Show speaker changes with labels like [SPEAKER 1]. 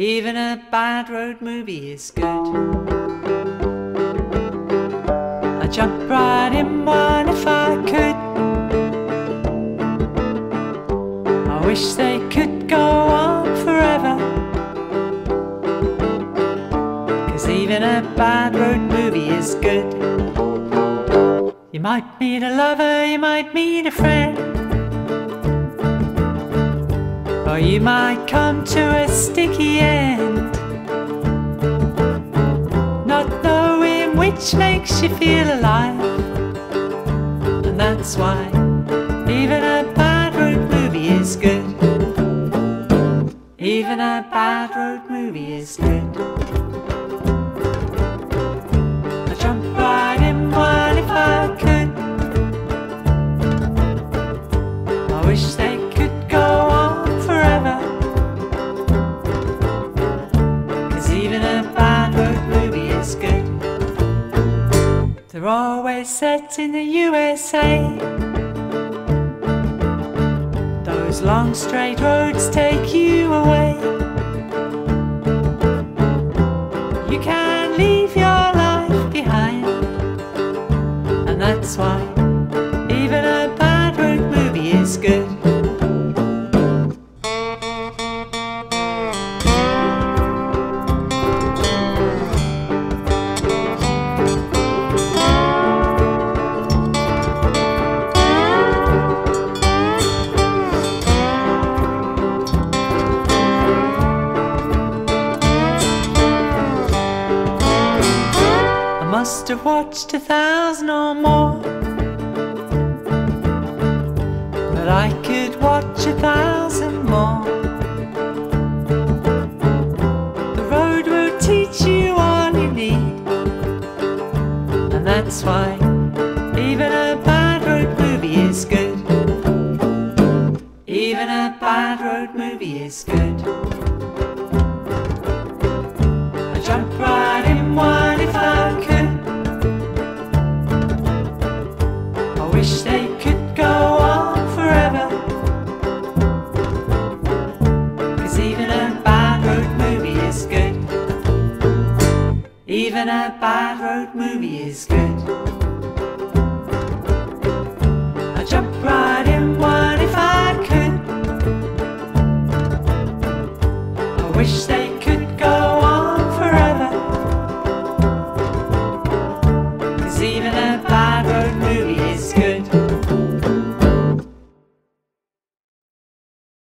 [SPEAKER 1] Even a bad road movie is good. I'd jump right in one if I could. I wish they could go on forever. Cause even a bad road movie is good. You might meet a lover, you might meet a friend. Or you might come to a sticky which makes you feel alive. And that's why even a bad road movie is good. Even a bad road movie is good. They're always set in the USA. Those long straight roads take you away. You can leave your life behind. And that's why even a bad road movie is good. Must have watched a thousand or more. But I could watch a thousand more. The road will teach you all you need. And that's why even a bad road movie is good. Even a bad road movie is good. I jump right wish they could go on forever. Cause even a bad road movie is good. Even a bad road movie is good.